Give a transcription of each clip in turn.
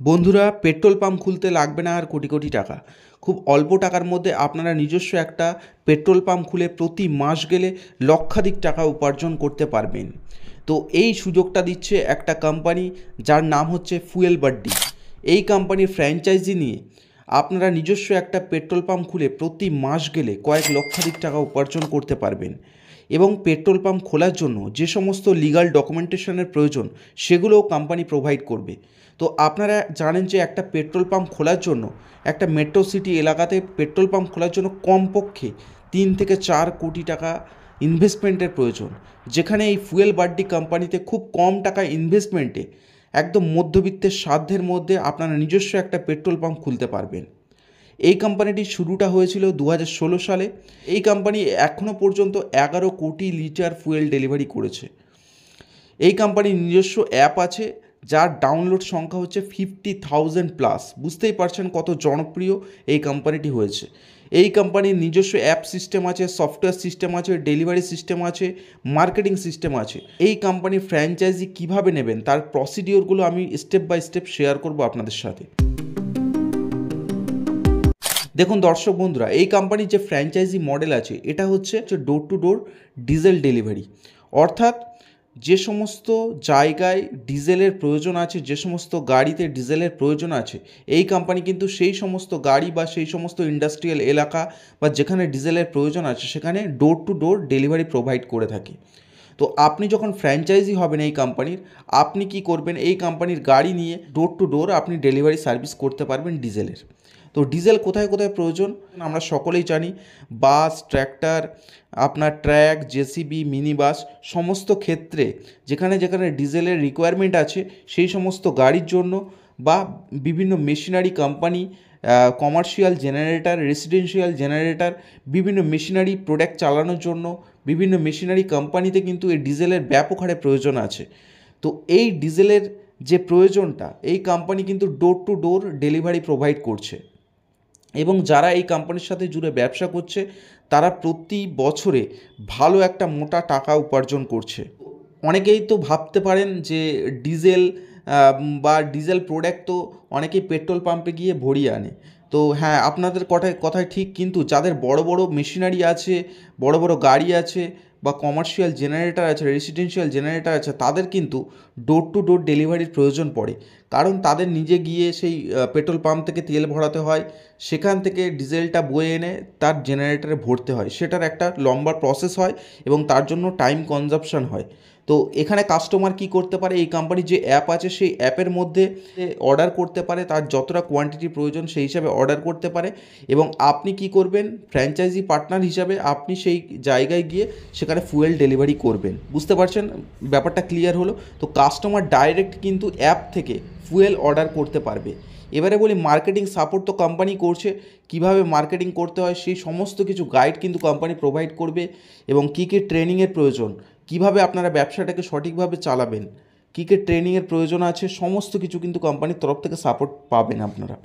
বন্ধুরা, petrol pump খুলতে লাগবে না আর কোটি কোটি টাকা। খুব অল্প টাকার মধ্যে আপনারা নিজস্ব একটা পেট্রোল পাম্প খুলে প্রতি মাস গেলে লক্ষাধিক টাকা উপার্জন করতে পারবেন। তো এই সুযোগটা দিচ্ছে একটা কোম্পানি যার নাম হচ্ছে ফুয়েল বাড্ডি এই কোম্পানির ফ্র্যাঞ্চাইজি নিয়ে আপনারা নিজস্ব একটা পেট্রোল পাম্প খুলে প্রতি মাস গেলে কয়েক লক্ষাধিক টাকা উপার্জন করতে পারবেন। এবং পেট্রোল পাম্প খোলার জন্য যে সমস্ত লিগাল ডকুমেন্টেশনের প্রয়োজন, সেগুলোও কোম্পানি প্রোভাইড করবে। তো আপনারা জানেন যে একটা পেট্রোল পাম্প খোলার জন্য, একটা মেট্রো সিটি এলাকাতে পেট্রোল পাম্প খোলার জন্য কমপক্ষে তিন থেকে চার কোটি টাকা ইনভেস্টমেন্টের প্রয়োজন। যেখানে এই ফুয়েল বাড্ডি কোম্পানিতে খুব কম টাকা ইনভেস্টমেন্টে একদম মধ্যবিত্তের সাধ্যের মধ্যে আপনারা নিজস্ব একটা পেট্রোল পাম্প খুলতে পারবেন। এই কোম্পানিটির শুরুটা হয়েছিল দু সালে। এই কোম্পানি এখনও পর্যন্ত এগারো কোটি লিটার ফুয়েল ডেলিভারি করেছে। এই কোম্পানির নিজস্ব অ্যাপ আছে। যার ডাউনলোড সংখ্যা হচ্ছে ফিফটি থাউজেন্ড প্লাস বুঝতেই পারছেন কত জনপ্রিয় এই কোম্পানিটি হয়েছে। এই কোম্পানির নিজস্ব অ্যাপ সিস্টেম আছে সফটওয়্যার সিস্টেম আছে ডেলিভারি সিস্টেম আছে মার্কেটিং সিস্টেম আছে। এই কোম্পানির ফ্র্যাঞ্চাইজি কীভাবে নেবেন, তার প্রসিডিওরগুলো আমি স্টেপ বাই স্টেপ শেয়ার করব আপনাদের সাথে। দেখুন দর্শক বন্ধুরা, এই কোম্পানির যে ফ্র্যাঞ্চাইজি মডেল আছে, এটা হচ্ছে door to door diesel delivery অর্থাৎ যে সমস্ত জায়গায় ডিজেলের প্রয়োজন আছে, যে সমস্ত গাড়িতে ডিজেলের প্রয়োজন আছে, এই কোম্পানি কিন্তু সেই সমস্ত গাড়ি বা সেই সমস্ত ইন্ডাস্ট্রিয়াল এলাকা বা যেখানে ডিজেলের প্রয়োজন আছে, সেখানে door to door delivery provide করে থাকে। তো আপনি যখন ফ্র্যাঞ্চাইজি হবেন এই কোম্পানির আপনি কি করবেন? এই কোম্পানির গাড়ি নিয়ে ডোর টু ডোর আপনি ডেলিভারি সার্ভিস করতে পারবেন ডিজেলের তো ডিজেল কোথায় কোথায় প্রয়োজন? আমরা সকলেই জানি, বাস ট্র্যাক্টর আপনার ট্র্যাক জেসিবি মিনি বাস সমস্ত ক্ষেত্রে যেখানে যেখানে ডিজেলের রিকোয়ারমেন্ট আছে, সেই সমস্ত গাড়ির জন্য বা বিভিন্ন machinery company commercial generator residential generator বিভিন্ন মেশিনারি প্রোডাক্ট চালানোর জন্য, বিভিন্ন মেশিনারি কোম্পানিতে কিন্তু এই ডিজেলের ব্যাপক হারে প্রয়োজন আছে। তো এই ডিজেলের যে প্রয়োজনটা, এই কোম্পানি কিন্তু door to door delivery provide করছে। এবং যারা এই কোম্পানির সাথে জুড়ে ব্যবসা করছে, তারা প্রতি বছরে ভালো একটা মোটা টাকা উপার্জন করছে। অনেকেই তো ভাবতে পারেন যে ডিজেল বা ডিজেল প্রোডাক্ট তো অনেকেই পেট্রোল পাম্পে গিয়ে ভরিয়ে আনে। তো হ্যাঁ আপনাদের কথায় কথায় ঠিক কিন্তু যাদের বড় বড় মেশিনারি আছে, বড় বড় গাড়ি আছে বা কমার্শিয়াল জেনারেটার আছে রেসিডেন্সিয়াল জেনারেটার আছে, তাদের কিন্তু ডোর টু ডোর ডেলিভারির প্রয়োজন পড়ে। কারণ তাদের নিজে গিয়ে সেই পেট্রোল পাম্প থেকে তেল ভরাতে হয়, সেখান থেকে ডিজেলটা বয়ে এনে তার জেনারেটারে ভরতে হয়। সেটার একটা লম্বা প্রসেস হয় এবং তার জন্য টাইম কনজাপশন হয়। তো এখানে কাস্টমার কি করতে পারে? এই কোম্পানির যে অ্যাপ আছে, সেই অ্যাপের মধ্যে অর্ডার করতে পারে, তার যতটা কোয়ান্টিটি প্রয়োজন, সেই হিসাবে অর্ডার করতে পারে। এবং আপনি কি করবেন? ফ্র্যাঞ্চাইজি পার্টনার হিসাবে আপনি সেই জায়গায় গিয়ে সেখানে ফুয়েল ডেলিভারি করবেন। বুঝতে পারছেন? ব্যাপারটা ক্লিয়ার হলো। তো কাস্টমার ডাইরেক্ট কিন্তু অ্যাপ থেকে ফুয়েল অর্ডার করতে পারবে। এবারে বলি মার্কেটিং সাপোর্ট তো কোম্পানি করছে। কীভাবে মার্কেটিং করতে হয়? সেই সমস্ত কিছু গাইড কিন্তু কোম্পানি প্রোভাইড করবে। এবং কী কী ট্রেনিংয়ের প্রয়োজন? কীভাবে আপনারা ব্যবসাটাকে সঠিকভাবে চালাবেন, কী কী ট্রেনিংয়ের প্রয়োজন আছে, সমস্ত কিছু কিন্তু কোম্পানির তরফ থেকে সাপোর্ট পাবেন আপনারা।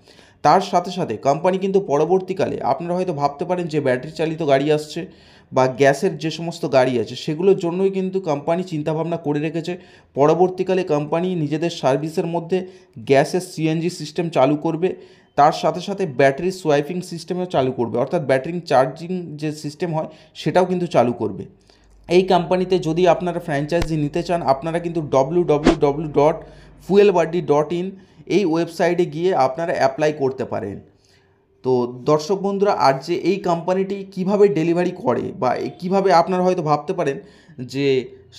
তার সাথে সাথে কোম্পানি কিন্তু পরবর্তীকালে আপনারা হয়তো ভাবতে পারেন যে ব্যাটারি চালিত গাড়ি আসছে বা গ্যাসের যে সমস্ত গাড়ি আছে, সেগুলোর জন্যই কিন্তু কোম্পানি চিন্তাভাবনা করে রেখেছে। পরবর্তীকালে কোম্পানি নিজেদের সার্ভিসের মধ্যে গ্যাসের সিএনজি সিস্টেম চালু করবে, তার সাথে সাথে ব্যাটারি সোয়াইপিং সিস্টেমও চালু করবে। অর্থাৎ ব্যাটারি চার্জিং যে সিস্টেম হয়, সেটাও কিন্তু চালু করবে। এই কোম্পানিতে যদি আপনারা ফ্র্যাঞ্চাইজি নিতে চান, আপনারা কিন্তু W W W dot fuel dot in এই ওয়েবসাইটে গিয়ে আপনারা অ্যাপ্লাই করতে পারেন। তো দর্শক বন্ধুরা, আর যে এই কোম্পানিটি কীভাবে ডেলিভারি করে বা কীভাবে আপনারা হয়তো ভাবতে পারেন যে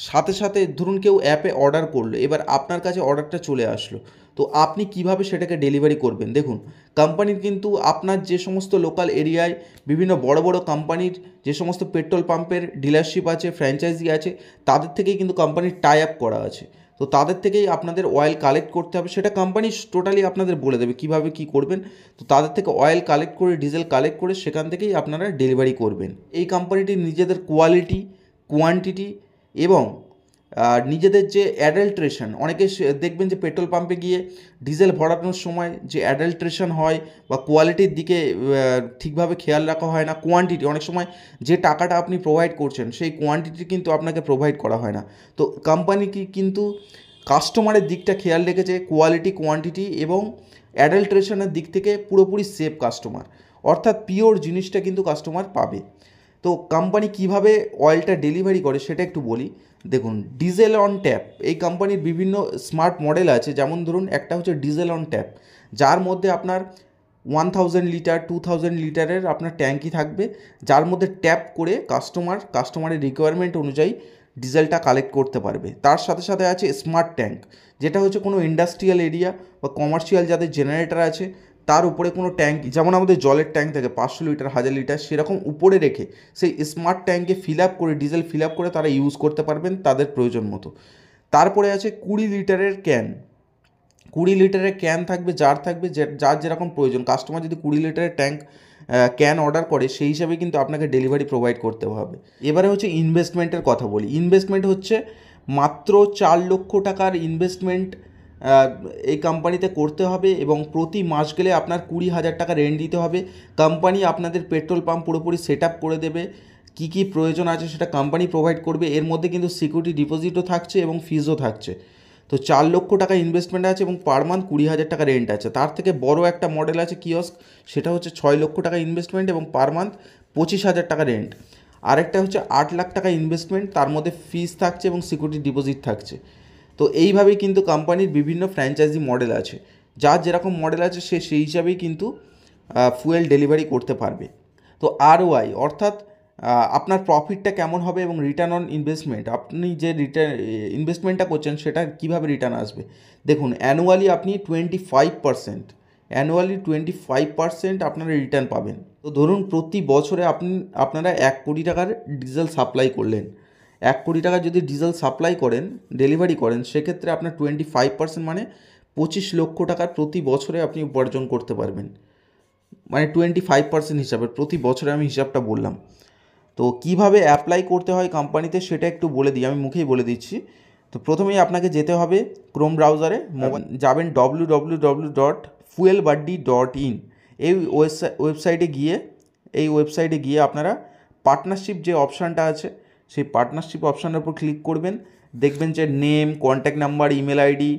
সাথে সাথে ধরুন কেউ অ্যাপে অর্ডার করল, এবার আপনার কাছে অর্ডারটা চলে আসলো। তো আপনি কীভাবে সেটাকে ডেলিভারি করবেন? দেখুন কোম্পানির কিন্তু আপনার যে সমস্ত লোকাল এরিয়ায় বিভিন্ন বড় বড় কোম্পানির যে সমস্ত পেট্রোল পাম্পের ডিলারশিপ আছে ফ্র্যাঞ্চাইজি আছে, তাদের থেকেই কিন্তু কোম্পানির টাই আপ করা আছে। তো তাদের থেকেই আপনাদের অয়েল কালেক্ট করতে হবে। সেটা কোম্পানি টোটালি আপনাদের বলে দেবে কীভাবে কি করবেন। তো তাদের থেকে অয়েল কালেক্ট করে ডিজেল কালেক্ট করে সেখান থেকেই আপনারা ডেলিভারি করবেন। এই কোম্পানিটির নিজেদের কোয়ালিটি কোয়ান্টিটি এবং নিজেদের যে অ্যাডাল্ট্রেশন অনেকে দেখবেন যে পেট্রোল পাম্পে গিয়ে ডিজেল ভরানোর সময় যে অ্যাডাল্ট্রেশন হয় বা কোয়ালিটির দিকে ঠিকভাবে খেয়াল রাখা হয় না কোয়ান্টিটি অনেক সময় যে টাকাটা আপনি প্রোভাইড করছেন, সেই কোয়ান্টিটি কিন্তু আপনাকে প্রোভাইড করা হয় না। তো কোম্পানি কি কিন্তু কাস্টমারের দিকটা খেয়াল রেখেছে কোয়ালিটি কোয়ান্টিটি এবং অ্যাডাল্ট্রেশনের দিক থেকে পুরোপুরি সেফ কাস্টমার অর্থাৎ পিওর জিনিসটা কিন্তু কাস্টমার পাবে। তো কোম্পানি কীভাবে অয়েলটা ডেলিভারি করে সেটা একটু বলি। দেখুন ডিজেল অন ট্যাপ এই কোম্পানির বিভিন্ন স্মার্ট মডেল আছে। যেমন ধরুন, একটা হচ্ছে ডিজেল অন ট্যাপ যার মধ্যে আপনার one thousand litre two thousand লিটারের আপনার ট্যাঙ্কি থাকবে। যার মধ্যে ট্যাপ করে কাস্টমার কাস্টমারের রিকোয়ারমেন্ট অনুযায়ী ডিজেলটা কালেক্ট করতে পারবে। তার সাথে সাথে আছে স্মার্ট ট্যাঙ্ক যেটা হচ্ছে কোনো ইন্ডাস্ট্রিয়াল এরিয়া বা কমার্শিয়াল যাদের জেনারেটর আছে তার উপরে কোনো ট্যাঙ্ক যেমন আমাদের জলের ট্যাঙ্ক থাকে, পাঁচশো লিটার, হাজার লিটার, সেরকম উপরে রেখে সেই স্মার্ট ট্যাঙ্কে ফিল আপ করে ডিজেল ফিল আপ করে তারা ইউজ করতে পারবেন তাদের প্রয়োজন মতো। তারপরে আছে কুড়ি লিটারের ক্যান কুড়ি লিটারের ক্যান থাকবে, যার থাকবে যার যেরকম প্রয়োজন। কাস্টমার যদি কুড়ি লিটারের ট্যাঙ্ক ক্যান অর্ডার করে, সেই হিসাবে কিন্তু আপনাকে ডেলিভারি প্রোভাইড করতে হবে। এবারে হচ্ছে ইনভেস্টমেন্টের কথা বলি। ইনভেস্টমেন্ট হচ্ছে মাত্র চার লক্ষ টাকার ইনভেস্টমেন্ট এই কোম্পানিতে করতে হবে এবং প্রতি মাস গেলে আপনার কুড়ি হাজার টাকা রেন্ট দিতে হবে। কোম্পানি আপনাদের পেট্রোল পাম্প পুরোপুরি সেট করে দেবে। কী কী প্রয়োজন আছে সেটা কোম্পানি প্রোভাইড করবে। এর মধ্যে কিন্তু সিকিউরিটি ডিপোজিটও থাকছে এবং ফিজও থাকছে। তো চার লক্ষ টাকা ইনভেস্টমেন্ট আছে এবং পার মান্থ কুড়ি হাজার টাকা রেন্ট আছে। তার থেকে বড় একটা মডেল আছে কিয়স্ক সেটা হচ্ছে ছয় লক্ষ টাকা ইনভেস্টমেন্ট এবং পার মান্থ পঁচিশ হাজার টাকা রেন্ট আরেকটা হচ্ছে আট লাখ টাকা ইনভেস্টমেন্ট তার মধ্যে ফিজ থাকছে এবং সিকিউরিটি ডিপোজিট থাকছে। তো এইভাবেই কিন্তু কোম্পানির বিভিন্ন ফ্র্যাঞ্চাইজি মডেল আছে। যার যেরকম মডেল আছে, সে সেই হিসাবেই কিন্তু ফুয়েল ডেলিভারি করতে পারবে। তো আর ওয়াই অর্থাৎ আপনার প্রফিটটা কেমন হবে এবং রিটার্ন অন ইনভেস্টমেন্ট আপনি যে রিটার্ন ইনভেস্টমেন্টটা করছেন, সেটা কীভাবে রিটার্ন আসবে? দেখুন অ্যানুয়ালি আপনি twenty five percent annually twenty five percent আপনারা রিটার্ন পাবেন। তো ধরুন, প্রতি বছরে আপনি, আপনারা এক কোটি টাকার ডিজেল সাপ্লাই করলেন। এক কোটি টাকা যদি ডিজেল সাপ্লাই করেন ডেলিভারি করেন সেক্ষেত্রে আপনার টোয়েন্টি ফাইভ পার্সেন্ট মানে পঁচিশ লক্ষ টাকার প্রতি বছরে আপনি উপার্জন করতে পারবেন। মানে টোয়েন্টি ফাইভ পার্সেন্ট হিসাবে প্রতি বছরে আমি হিসাবটা বললাম। তো কীভাবে অ্যাপ্লাই করতে হয় কোম্পানিতে সেটা একটু বলে দিই আমি মুখেই বলে দিচ্ছি। তো প্রথমেই আপনাকে যেতে হবে ক্রোম ব্রাউজারে যাবেন W W W dot fuel buddy dot in এই ওয়েবসাইটে গিয়ে এই ওয়েবসাইটে গিয়ে আপনারা পার্টনারশিপ যে অপশানটা আছে সেই পার্টনারশিপ অপশানের উপর ক্লিক করবেন। দেখবেন যে name contact number email ID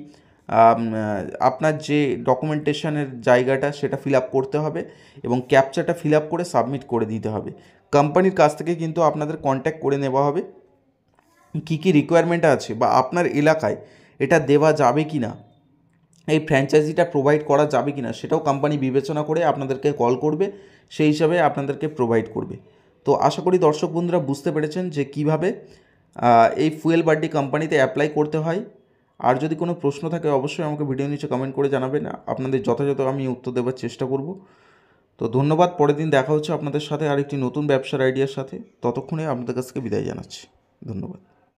আপনার যে ডকুমেন্টেশনের জায়গাটা সেটা ফিল আপ করতে হবে এবং ক্যাপচারটা ফিল আপ করে সাবমিট করে দিতে হবে। কোম্পানির কাছ থেকে কিন্তু আপনাদের কন্ট্যাক্ট করে নেওয়া হবে। কী কী রিকোয়ারমেন্ট আছে বা আপনার এলাকায় এটা দেওয়া যাবে কি না এই ফ্র্যাঞ্চাইজিটা প্রোভাইড করা যাবে কি না সেটাও কোম্পানি বিবেচনা করে আপনাদেরকে কল করবে। সেই হিসাবে আপনাদেরকে প্রোভাইড করবে। তো আশা করি দর্শক বন্ধুরা বুঝতে পেরেছেন যে কীভাবে এই ফুয়েল বার্ডি কোম্পানিতে অ্যাপ্লাই করতে হয়। আর যদি কোনো প্রশ্ন থাকে, অবশ্যই আমাকে ভিডিও নিচে কমেন্ট করে জানাবেন। আপনাদের যথাযথ আমি উত্তর দেওয়ার চেষ্টা করব। তো ধন্যবাদ, পরের দিন দেখা হচ্ছে আপনাদের সাথে আর একটি নতুন ব্যবসার আইডিয়ার সাথে। ততক্ষণে আপনাদের কাছ থেকে বিদায় জানাচ্ছি। ধন্যবাদ।